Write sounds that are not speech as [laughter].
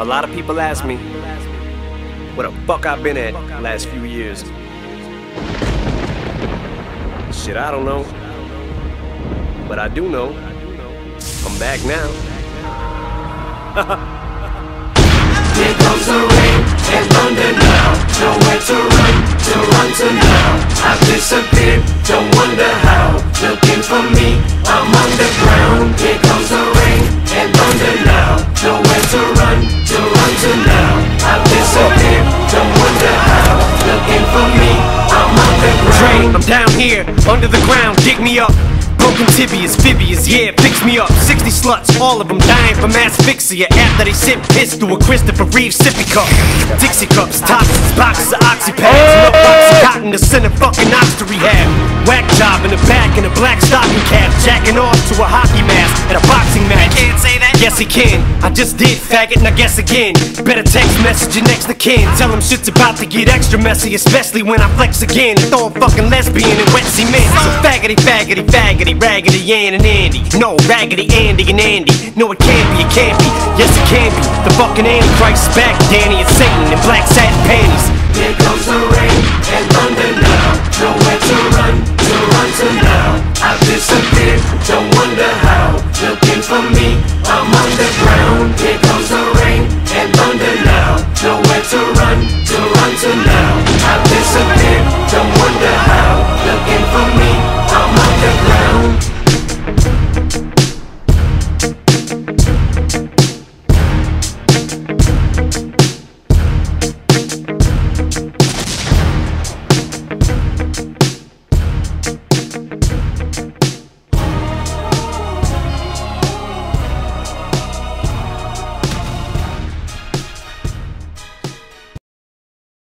A lot of people ask me what the fuck I've been at last few years. Shit, I don't know. But I do know. I'm back now. [laughs] Here comes the rain and thunder now Nowhere to run, to run to now I've disappeared, don't wonder how I'm down here, under the ground, dig me up. Broken tibias, fibias, yeah, fix me up. 60 sluts, all of them dying from asphyxia after they sip piss through a Christopher Reeve sippy cup. Dixie cups, toxins, boxes of oxypads, no boxes, cotton to send a fucking ox to rehab. Whack job in the back in a black stocking cap, jacking off to a hockey mask at a boxing Yes, he can. I just did, faggot, and I guess again. Better text message your next of kin. Tell him shit's about to get extra messy, especially when I flex again. Throw a fucking lesbian in wet cement. So faggoty, faggoty, faggoty, raggedy Ann and Andy. No, raggedy Andy and Andy. No, it can't be, it can't be. Yes, it can be. The fucking Antichrist is back, Danny and Satan in black satin panties. Here comes the rain and thunder now Nowhere to run, to run to now I've disappeared, don't wonder how Looking for me, down on the ground. Here comes the rain and thunder now. Nowhere to run, to run to now. I've disappeared, don't wonder how